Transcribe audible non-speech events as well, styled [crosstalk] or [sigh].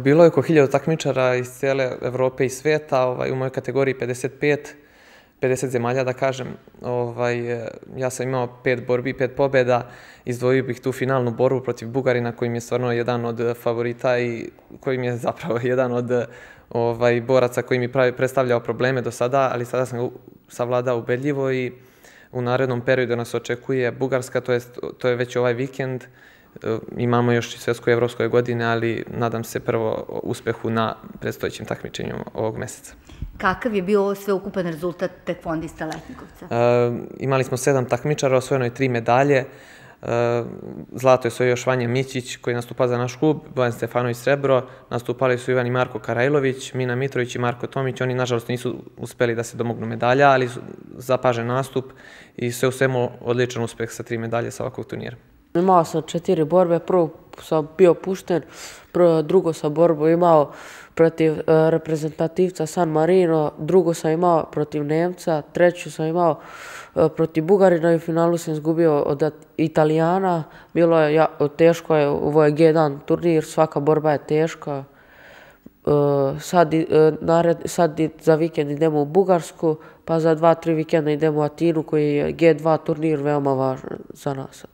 Bilo je oko hiljada takmičara iz cijele Evrope i svijeta, ovaj, u mojoj kategoriji 55, 50 zemalja da kažem. Ovaj, ja sam imao pet borbi, pet pobjeda, izdvojio bih tu finalnu borbu protiv Bugarina koji mi je stvarno jedan od eh, favorita i koji mi je [laughs] zapravo jedan od eh, ovaj, boraca koji mi pravi, predstavljao probleme do sada, ali sada sam savladao ubedljivo i u narednom periodu nas očekuje Bugarska, to je, to je već ovaj vikend, imamo još i svjetsko evropskoj godine, ali nadam se prvo uspehu na predstojećem takmičenju ovog mjeseca. Kakav je bio sveukupan rezultat tekfondista Letnikovca? E, imali smo sedam takmičara, osvojeno je tri medalje. E, zlato je svojio Švanje Mićić koji nastupa za naš klub, Bojan Stefanović Srebro, nastupali su Ivan i Marko Karajlović, Mina Mitrović i Marko Tomić. Oni, nažalost, nisu uspeli da se domognu medalja, ali zapažen nastup i sve u svemu odličan uspeh sa tri medalje sa ovakvog turnira. Imao sam četiri borbe, prvo sam bio pušten, prvo, drugo sam borbu imao protiv uh, reprezentativca San Marino, drugo sam imao protiv Nemca, treću sam imao uh, protiv Bugarina i u finalu sam izgubio od Italijana. Bilo je ja, teško, je, ovo je G1 turnir, svaka borba je teška. Uh, sad, nared, sad za vikend idemo u Bugarsku, pa za dva, tri vikenda idemo u Atinu koji je G2 turnir veoma važan za nas.